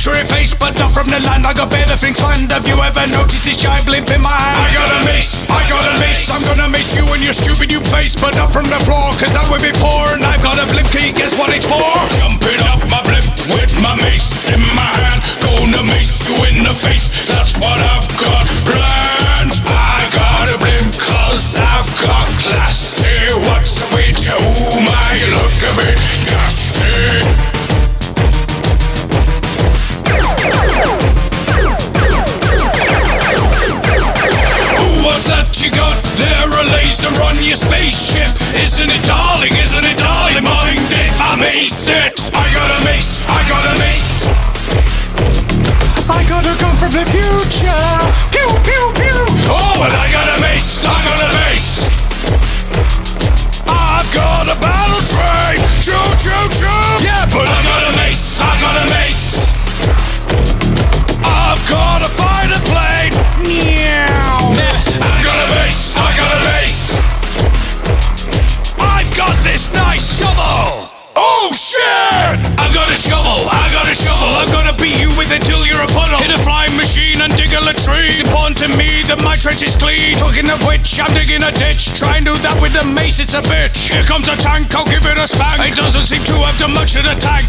military face, but not from the land. I got better things planned. Have you ever noticed this giant blimp in my hand? I got a mace, I got a mace. I'm gonna mace you and your stupid you face, but not from the floor, cause that would be poor. And I've got a blimp key, guess what it's for? Jumping up my blimp with my mace in my hand. Gonna mace you in the face, that's what I've got planned. I got a blimp cause I've got class. Hey, what's with you? My, look a bit Isn't it darling? Isn't it darling? Mind if I mace it? I got a mace, I got a mace. I gotta come from the future. And dig a tree. It's important to me that my trench is clean. Talking of which, I'm digging a ditch. Try and do that with the mace, it's a bitch. Here comes a tank, I'll give it a spank. It doesn't seem to have done much to the tank.